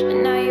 and I